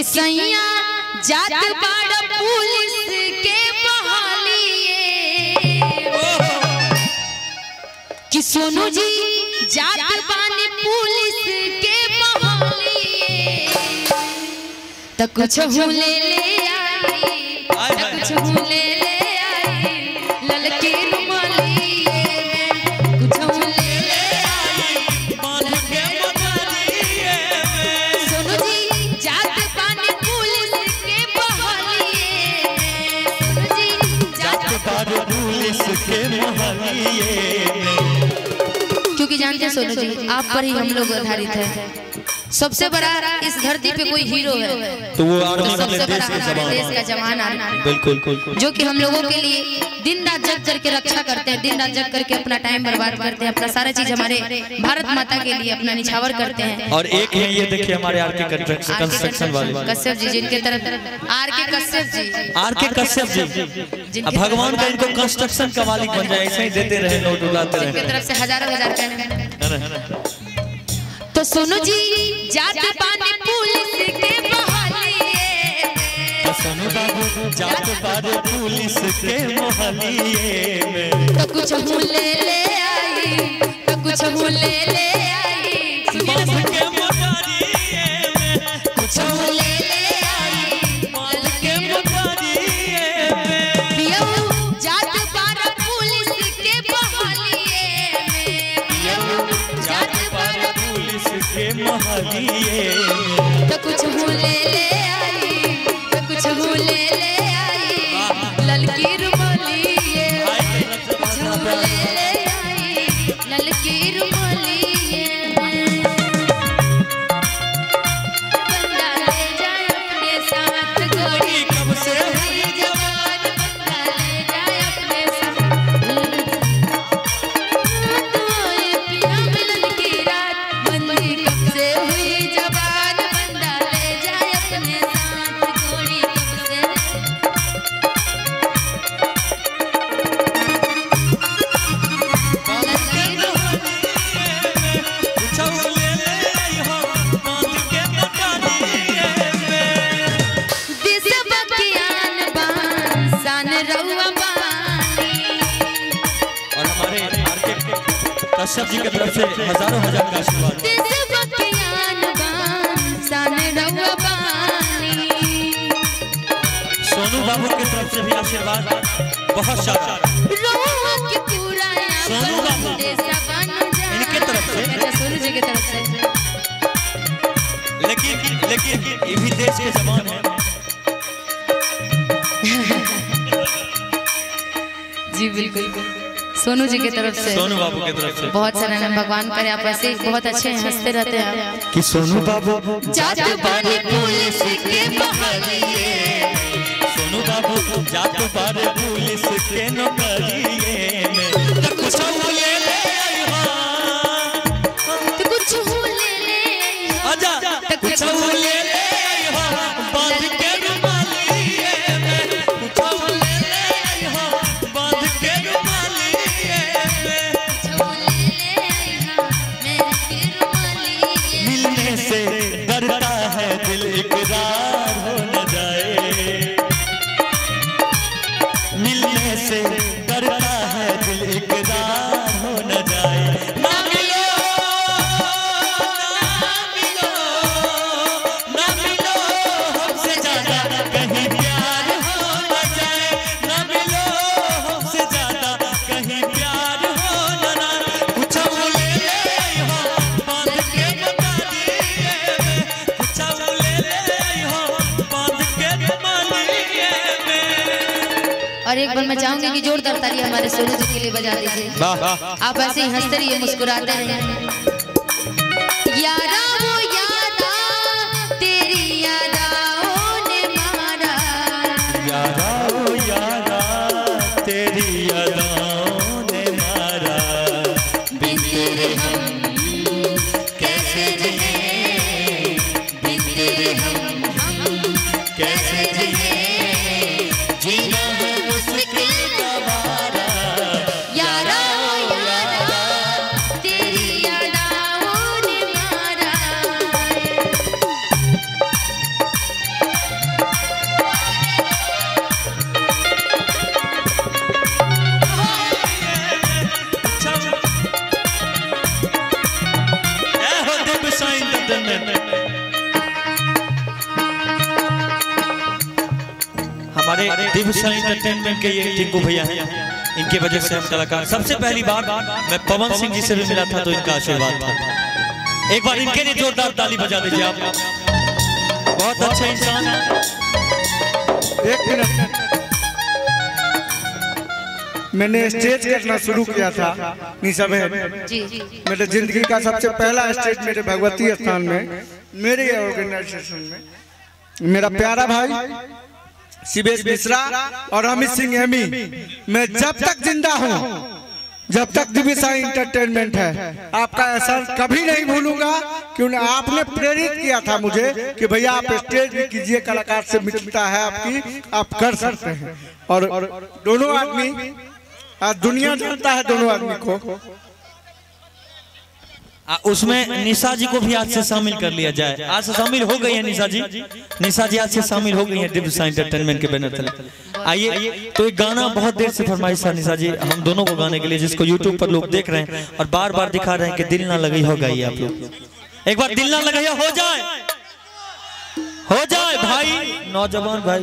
कि सैया जात बाड़ पुलिस के बहालिए। कि सोनू जी जात बानी पुलिस के बहालिए। तो कुछ हूँ ले ले आई कुछ हूँ ले क्योंकि जानते हैं सोनू जी आप पर ही हम लोग आधारित हैं। सबसे बड़ा इस धरती पे कोई हीरो है। तो वो तो सबसे बड़ा हमारे देश का जवान आर्मी बिल्कुल जो कि हम लोगों के लिए दिन रात जग करके रक्षा करते हैं दिन रात जग करके अपना टाइम बर्बाद करते हैं अपना सारा चीज़ हमारे भारत माता के लिए अपना निछावर करते हैं। और एक है ये देखिए हमारे आर के कंस्ट्रक्शन वाले। कश्यप जी जिनके तरफ़ आर के कश्यप जी। आर के कश्यप जी। भगवान का इनको कंस्ट्रक्शन का मालिक बन जाए ऐसे ही देते रहे नोट उड़ाते रहे। तरफ़ से हज़ारों हज़ार तो सुनो जी जाते पानी पुलिस के मोहलिए तो सुनो बाबू जाते पानी पुलिस के मोहलिए में तो कुछ मुले ले ले आई तो कुछ मुले ले पुलिस तो कुछ भूल ले ले कश्यप जी की तरफ़ से हज़ारों हज़ार का आशीर्वाद। सन बाबू की तरफ़ से भी आशीर्वाद। बहुत सारा। सोनू बाबू। इनके तरफ़ से? सोनू जी की तरफ़ से। लेकिन लेकिन ये भी देश के जवान है। जी बिल्कुल। सोनू जी की तरफ़ से। सोनू बाबू की तरफ़ से। बहुत सारा नाम भगवान करे आप ऐसे ही बहुत अच्छे हैं हँसते रहते हैं कि सोनू बाबू जात पानी पुलिस के बहालिए सोनू बाबू जात पर पुलिस के नौकरिए। में तो कुछ ले ले आई हो तो कुछ हूँ ले ले आजा। तो कुछ ले ले और एक बार मैं चाहूँगी कि जोरदार ताली हमारे सोनू जी के लिए बजा दीजिए। वाह। आप ऐसे ही हँसते रहिए मुस्कुराते रहिए। यारा वो यादा तेरी यादाओं ने मारा। यारा ओ यारा तेरी यादाओं ने मारा। बिन तेरे हम कैसे रहे? बिन तेरे हम हम दिवसा एंटरटेनमेंट के ये टिंकू भैया हैं। इनके वजह से हम कलाकार सबसे पहली बार मैं पवन सिंह जी से भी मिला था तो इनका आशीर्वाद था। एक बार इनके लिए जोरदार ताली बजा दीजिए आप। बहुत अच्छे इंसान एक मिनट। मैंने स्टेज करना शुरू किया था निशा बहन। मेरे ज़िंदगी का सबसे पहला स्टेज मेरे भगवती स्थान में मेरे ऑर्गेनाइजेशन में। मेरा प्यारा भाई शिवेश मिश्रा और अमित सिंह एमी मैं जब तक ज़िंदा हूँ जब तक दिविसा इंटरटेनमेंट है आपका एहसान कभी नहीं भूलूँगा क्योंकि आपने प्रेरित किया था मुझे कि भैया आप स्टेज भी कीजिए कलाकार से मिलता है आपकी आप कर सकते हैं। और दोनों आदमी आज दुनिया जानता है दोनों आदमी को। आ, उसमें निशा जी को भी आज से शामिल कर लिया जाए। आज से शामिल हो गई है निशा जी। निशा जी। आज से शामिल हो गई है दिव्य एंटरटेनमेंट के बैनर तले। आइए तो एक गाना बहुत देर से फरमाइश था निशा जी हम दोनों को गाने के लिए जिसको यूट्यूब पर लोग देख रहे हैं और बार बार दिखा रहे हैं कि दिल ना लगी हो गई आप लोग। एक बार दिल ना लगी हो जाए। हो जाए भाई। नौजवान भाई।